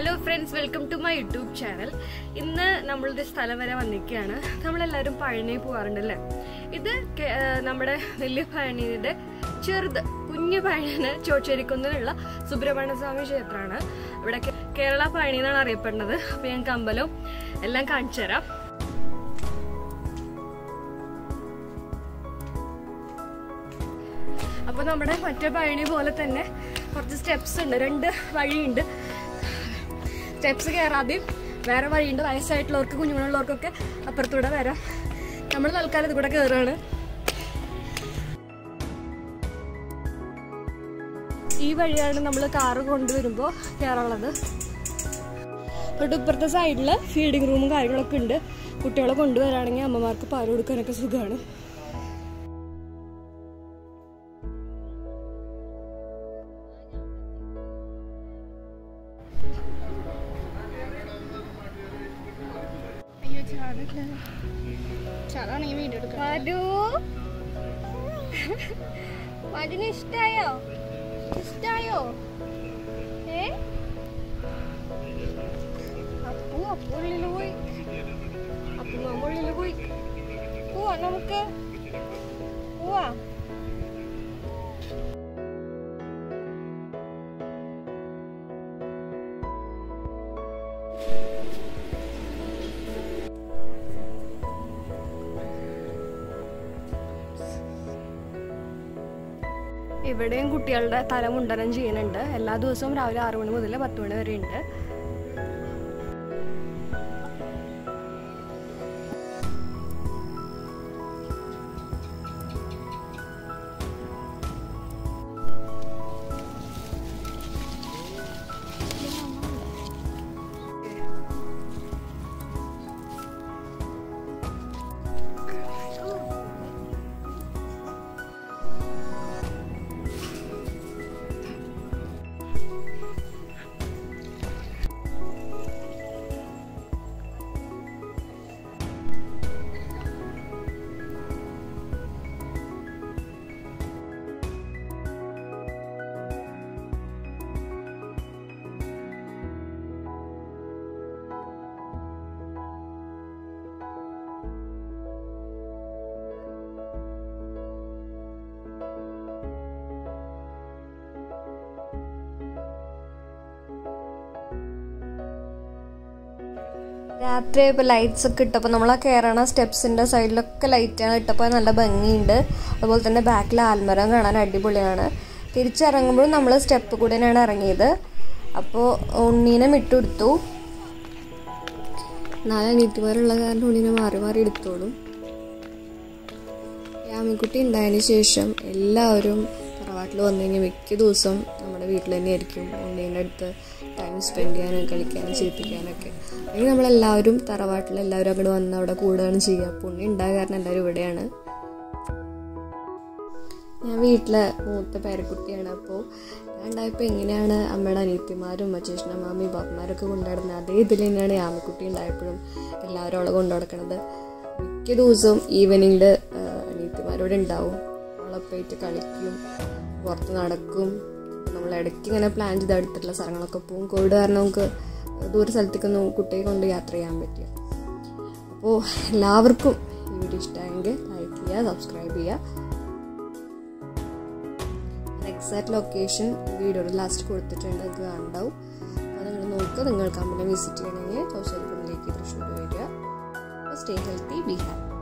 Hello friends welcome to my YouTube channel ഇന്ന് നമ്മളൊരു സ്ഥലം വരെ വന്നിരിക്കുകയാണ്. നമ്മളെല്ലാവരും പഴനി പോകാറുണ്ടല്ലേ ഇത് നമ്മുടെ വലിയ പഴനിയുടെ ചെറുത് കുഞ്ഞു പഴനിന് ചോച്ചേരിക്കുന്നിലുള്ള സുബ്രഹ്മണ്യ സ്വാമി ക്ഷേത്രമാണ്. ഇവിടെ കേരള പഴനി എന്നാണ് അറിയപ്പെടുന്നത്. അപ്പോൾ ഞങ്ങൾക്ക് അമ്പലവും എല്ലാം കാണിച്ചു തരാം. അപ്പോൾ നമ്മുടെ മറ്റേ പഴനി പോലെ തന്നെ കുറച്ച് സ്റ്റെപ്സ് ഉണ്ട്. രണ്ട് വഴിയുണ്ട്. സ്റ്റെപ്സ് കയറാതെയും വേറെ വഴിയുണ്ട്. വയസ്സായിട്ടുള്ളവർക്ക് കുഞ്ഞുങ്ങളുള്ളവർക്കൊക്കെ അപ്പുറത്തൂടെ വരാം. നമ്മൾ തൽക്കാലം ഇത് കൂടെ കയറുകയാണ് ഈ വഴിയാണ് നമ്മൾ കാറ് കൊണ്ടുവരുമ്പോൾ കയറുള്ളത് തൊട്ട് ഇപ്പുറത്തെ സൈഡിൽ ഫീഡിങ് റൂമും കാര്യങ്ങളൊക്കെ ഉണ്ട്. കുട്ടികളെ കൊണ്ടുവരാണെങ്കിൽ അമ്മമാർക്ക് പാൽ കൊടുക്കാനൊക്കെ സുഖമാണ് അയ്യോ ചാടില്ല ചാടാണെങ്കിൽ വീഡിയോ എടുക്കാം വരൂ വരന് ഇഷ്ടായോ ഇഷ്ടായോ ഏ അപ്പു അപ്പു ഉള്ളില് പോയി അപ്പു നമ്മ ഉള്ളില് പോയി പോവാ നമുക്ക് ഇവിടെയും കുട്ടികളുടെ തല മുണ്ടനം ചെയ്യുന്നുണ്ട് എല്ലാ ദിവസവും രാവിലെ ആറു മണി മുതൽ പത്ത് മണി വരെ ഉണ്ട് രാത്രി ഇപ്പോൾ ലൈറ്റ്സ് ഒക്കെ ഇട്ടപ്പോൾ നമ്മൾ ആ കയറണ സ്റ്റെപ്സിന്റെ സൈഡിലൊക്കെ ലൈറ്റാണ് ഇട്ടപ്പോൾ നല്ല ഭംഗിയുണ്ട്. അതുപോലെ തന്നെ ബാക്കിൽ ആൽമരം കാണാൻ അടിപൊളിയാണ്. തിരിച്ചിറങ്ങുമ്പോഴും നമ്മൾ സ്റ്റെപ്പ് കൂടെ തന്നെയാണ് ഇറങ്ങിയത്. അപ്പോൾ ഉണ്ണീനെ വിട്ടുകൊടുത്തു. നാല് അനിയത്തിമാരുള്ള കാരണം ഉണ്ണീനെ മാറി മാറി എടുത്തോളും. രാമിക്കുട്ടി ഉണ്ടായതിന് ശേഷം എല്ലാവരും തറവാട്ടിൽ വന്നു കഴിഞ്ഞാൽ മിക്ക ദിവസം നമ്മുടെ വീട്ടിൽ തന്നെയായിരിക്കും ഉണ്ണീന്റെ അടുത്ത് സ്പെൻഡ് ചെയ്യാനും കളിക്കാനും ചിരിപ്പിക്കാനൊക്കെ. അല്ലെങ്കിൽ നമ്മളെല്ലാവരും തറവാട്ടിൽ എല്ലാവരും അങ്ങോട്ട് വന്ന് അവിടെ കൂടുകയാണ് ചെയ്യുക. പുണ്യം ഉണ്ടാകുക കാരണം എല്ലാവരും ഇവിടെയാണ്. ഞാൻ വീട്ടിലെ മൂത്ത പേരക്കുട്ടിയാണ്. അപ്പോൾ ഞാൻ ഉണ്ടായപ്പോൾ എങ്ങനെയാണ് അമ്മയുടെ അനിയത്തിമാരും അച്ഛനമ്മാമി ബാപ്പമാരൊക്കെ കൊണ്ടുനടന്നത്? അതേ ഇതിൽ തന്നെയാണ് ആമക്കുട്ടി ഉണ്ടായപ്പോഴും എല്ലാവരും അവളെ കൊണ്ടു നടക്കണത്. മിക്ക ദിവസവും ഈവനിങ്ങിൽ അനിയത്തിമാരോട് ഉണ്ടാവും. അവളെ പോയിട്ട് കളിക്കും പുറത്ത് നടക്കും. നമ്മൾ ഇടയ്ക്ക് ഇങ്ങനെ പ്ലാൻ ചെയ്ത് അടുത്തുള്ള സ്ഥലങ്ങളൊക്കെ പോകും. കോവിഡ് കാരണം നമുക്ക് ദൂര സ്ഥലത്തേക്കൊന്നും കുട്ടിയെ കൊണ്ട് യാത്ര ചെയ്യാൻ പറ്റിയ അപ്പോൾ എല്ലാവർക്കും ഈ വീഡിയോ ഇഷ്ടമായെങ്കിൽ ലൈക്ക് ചെയ്യുക സബ്സ്ക്രൈബ് ചെയ്യുക. എക്സാക്ട് ലൊക്കേഷൻ വീഡിയോയുടെ ലാസ്റ്റ് കൊടുത്തിട്ടുണ്ട്. നിങ്ങൾക്ക് കണ്ടാവും. അപ്പോൾ നിങ്ങൾ നോക്കുക. നിങ്ങൾ കമ്പനി വിസിറ്റ് ചെയ്യണമെങ്കിൽ തൃശ്ശൂർ വരിക. Stay healthy be happy